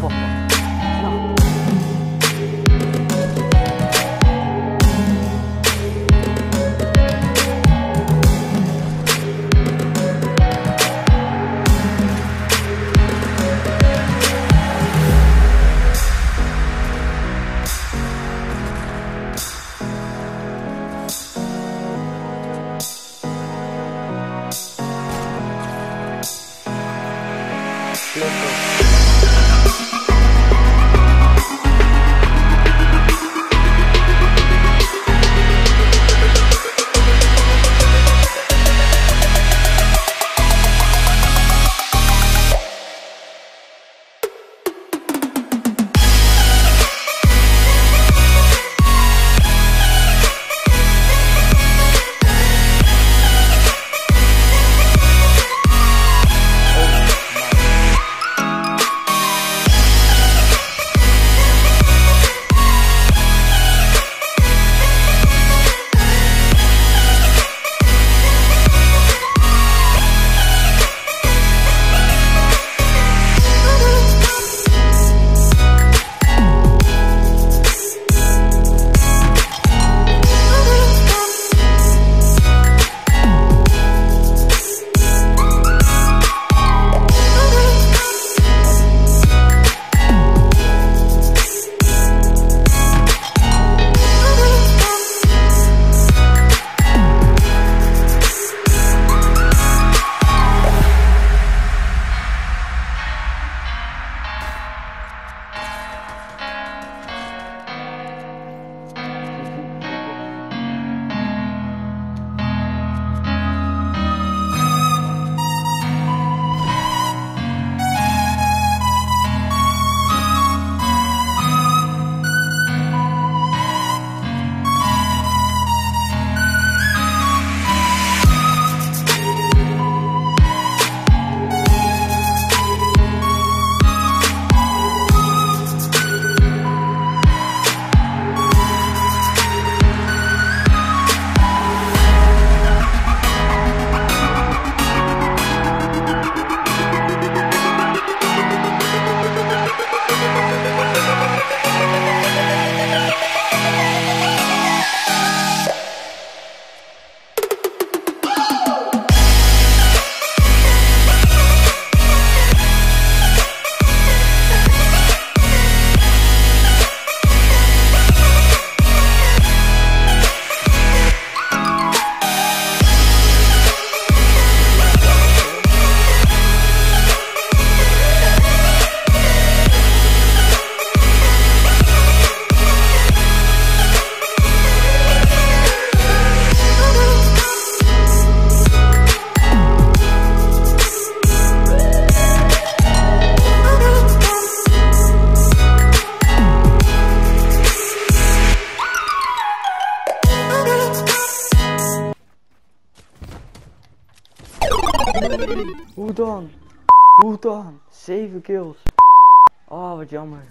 不好。Let's go. Hoe dan? Hoe dan? 7 kills. Oh, wat jammer.